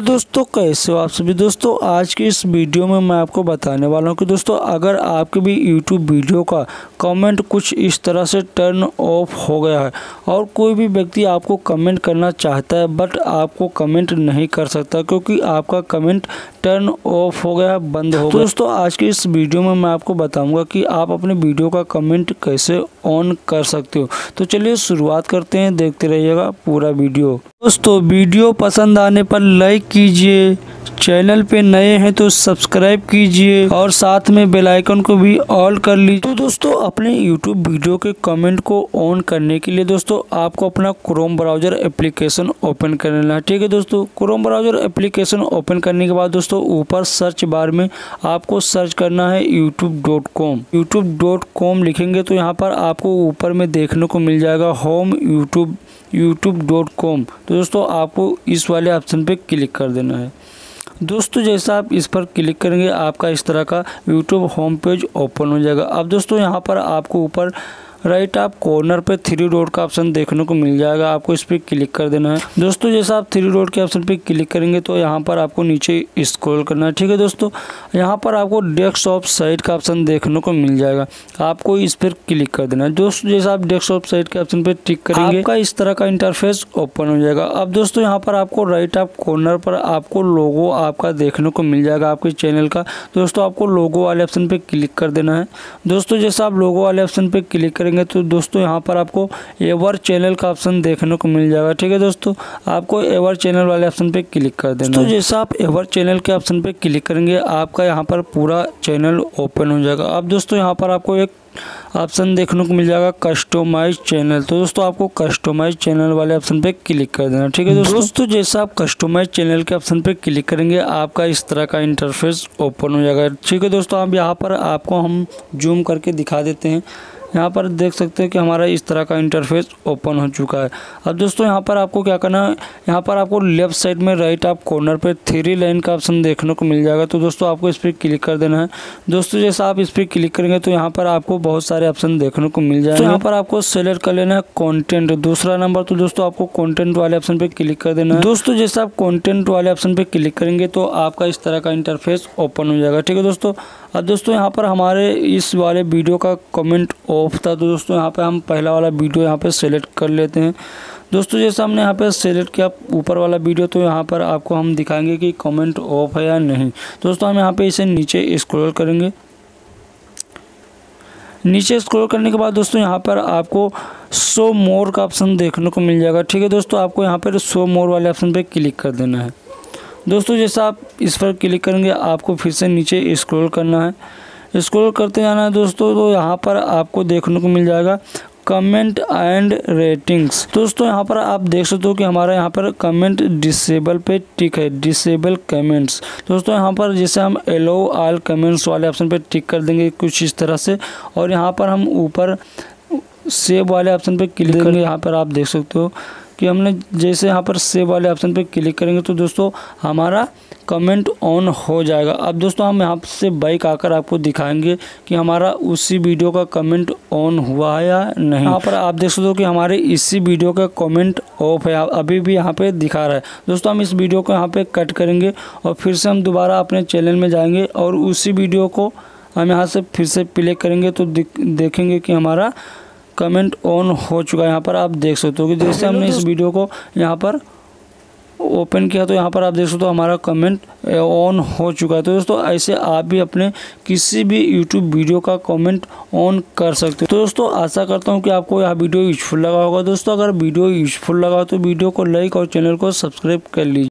तो दोस्तों कैसे हो आप सभी? दोस्तों आज की इस वीडियो में मैं आपको बताने वाला हूँ कि दोस्तों अगर आपके भी यूट्यूब वीडियो का कमेंट कुछ इस तरह से टर्न ऑफ़ हो गया है और कोई भी व्यक्ति आपको कमेंट करना चाहता है बट आपको कमेंट नहीं कर सकता क्योंकि आपका कमेंट टर्न ऑफ़ हो गया बंद हो गया। तो दोस्तों आज की इस वीडियो में मैं आपको बताऊँगा कि आप अपने वीडियो का कमेंट कैसे ऑन कर सकते हो। तो चलिए शुरुआत करते हैं, देखते रहिएगा पूरा वीडियो। दोस्तों, वीडियो पसंद आने पर लाइक कीजिए चैनल पे नए हैं तो सब्सक्राइब कीजिए और साथ में बेल आइकन को भी ऑल कर लीजिए। तो दोस्तों, अपने यूट्यूब वीडियो के कमेंट को ऑन करने के लिए दोस्तों, आपको अपना क्रोम ब्राउज़र एप्लीकेशन ओपन कर लेना है। ठीक है दोस्तों क्रोम ब्राउज़र एप्लीकेशन ओपन करने के बाद दोस्तों, ऊपर सर्च बार में आपको सर्च करना है YouTube dot com YouTube dot com लिखेंगे तो यहाँ पर आपको ऊपर में देखने को मिल जाएगा home YouTube YouTube dot com तो दोस्तों, आपको इस वाले ऑप्शन पर क्लिक कर देना है। दोस्तों, जैसा आप इस पर क्लिक करेंगे, आपका इस तरह का यूट्यूब होम पेज ओपन हो जाएगा। अब दोस्तों, यहाँ पर आपको ऊपर राइट, आप कॉर्नर पे थ्री डॉट का ऑप्शन देखने को मिल जाएगा। आपको इस पर क्लिक कर देना है। दोस्तों, जैसा आप थ्री डॉट के ऑप्शन पे क्लिक करेंगे तो यहाँ पर आपको नीचे स्क्रॉल करना है। ठीक है दोस्तों, यहाँ पर आपको डेस्कटॉप साइट का ऑप्शन देखने को मिल जाएगा। आपको इस पर क्लिक कर देना है। दोस्तों, जैसा आप डेस्कटॉप साइट के ऑप्शन पे टिक करेंगे, आपका इस तरह का इंटरफेस ओपन हो जाएगा। अब दोस्तों, यहाँ पर आपको राइट, आप कॉर्नर पर आपको लोगो आपका देखने को मिल जाएगा आपके चैनल का। दोस्तों, आपको लोगो वाले ऑप्शन पे क्लिक कर देना है। दोस्तों, जैसा आप लोगो वाले ऑप्शन पे क्लिक करेंगे करेंगे तो दोस्तों यहाँ पर आपको एवर चैनल का ऑप्शन देखने को मिल जाएगा। ठीक है दोस्तों? आपको एवर चैनल वाले ऑप्शन पे क्लिक कर देना तो जैसा आप एवर चैनल के ऑप्शन पे क्लिक करेंगे आपका यहाँ पर पूरा चैनल ओपन हो जाएगा। अब दोस्तों यहाँ पर आपको एक ऑप्शन देखने को मिल जाएगा कस्टमाइज चैनल तो दोस्तों आपको कस्टमाइज चैनल वाले ऑप्शन पे क्लिक कर देना ठीक है दोस्तों? दोस्तों जैसा आप कस्टमाइज चैनल के ऑप्शन पे क्लिक करेंगे आपका इस तरह का इंटरफेस ओपन हो जाएगा। ठीक है दोस्तों अब यहाँ पर आपको हम जूम करके दिखा देते हैं। यहाँ पर देख सकते हैं कि हमारा इस तरह का इंटरफेस ओपन हो चुका है। अब दोस्तों यहाँ पर आपको क्या करना है? यहाँ पर आपको लेफ़्ट साइड में राइट आप कॉर्नर पे थ्री लाइन का ऑप्शन देखने को मिल जाएगा। तो दोस्तों आपको इस पर क्लिक कर देना है। दोस्तों जैसा आप इस पर क्लिक करेंगे तो यहाँ पर आपको बहुत सारे ऑप्शन देखने को मिल जाएगा। तो यहाँ पर आपको सेलेक्ट कर लेना है कॉन्टेंट दूसरा नंबर तो दोस्तों आपको कॉन्टेंट वाले ऑप्शन पर क्लिक कर देना है। दोस्तों जैसे आप कॉन्टेंट वाले ऑप्शन पे क्लिक करेंगे तो आपका इस तरह का इंटरफेस ओपन हो जाएगा। ठीक है दोस्तों? अब दोस्तों यहाँ पर हमारे इस वाले वीडियो का कमेंट ऑफ़ था तो दोस्तों, यहाँ पे हम पहला वाला वीडियो यहाँ पे सेलेक्ट कर लेते हैं। दोस्तों, जैसे हमने यहाँ पे सेलेक्ट किया ऊपर वाला वीडियो तो यहाँ पर आपको हम दिखाएँगे कि कमेंट ऑफ़ है या नहीं। दोस्तों, हम यहाँ पे इसे नीचे स्क्रॉल करेंगे। नीचे स्क्रॉल करने के बाद दोस्तों, यहाँ पर आपको शो मोर का ऑप्शन देखने को मिल जाएगा। ठीक है दोस्तों, आपको यहाँ पर शो मोर वाले ऑप्शन पर क्लिक कर देना है। दोस्तों, जैसा आप इस पर क्लिक करेंगे, आपको फिर से नीचे स्क्रॉल करना है। स्क्रॉल करते जाना है दोस्तों तो यहाँ पर आपको देखने को मिल जाएगा कमेंट एंड रेटिंग्स दोस्तों यहाँ पर आप देख सकते हो कि हमारा यहाँ पर कमेंट डिसेबल पे टिक है डिसेबल कमेंट्स दोस्तों यहाँ पर जैसे हम एलो आल कमेंट्स वाले ऑप्शन पे टिक कर देंगे कुछ इस तरह से और यहाँ पर हम ऊपर सेव वाले ऑप्शन पे क्लिक करेंगे यहाँ पर आप देख सकते हो। कि हमने जैसे यहाँ पर सेव वाले ऑप्शन पे क्लिक करेंगे तो दोस्तों हमारा कमेंट ऑन हो जाएगा। अब दोस्तों हम यहाँ से बाइक आकर आपको दिखाएँगे कि हमारा उसी वीडियो का कमेंट ऑन हुआ है या नहीं। यहाँ पर आप देख सकते हो कि हमारे इसी वीडियो का कमेंट ऑफ़ है, अभी भी यहाँ पे दिखा रहा है। दोस्तों हम इस वीडियो को यहाँ पे कट करेंगे और फिर से हम दोबारा अपने चैनल में जाएँगे और उसी वीडियो को हम यहाँ से फिर से प्ले करेंगे तो देखेंगे कि हमारा कमेंट ऑन हो चुका है। यहाँ पर आप देख सकते हो कि जैसे हमने इस वीडियो को यहाँ पर ओपन किया तो यहाँ पर आप देख सकते हो हमारा कमेंट ऑन हो चुका है। तो दोस्तों ऐसे आप भी अपने किसी भी यूट्यूब वीडियो का कमेंट ऑन कर सकते हो। तो दोस्तों आशा करता हूँ कि आपको यह वीडियो यूजफुल लगा होगा। दोस्तों अगर वीडियो यूजफुल लगा तो वीडियो को लाइक और चैनल को सब्सक्राइब कर लीजिए।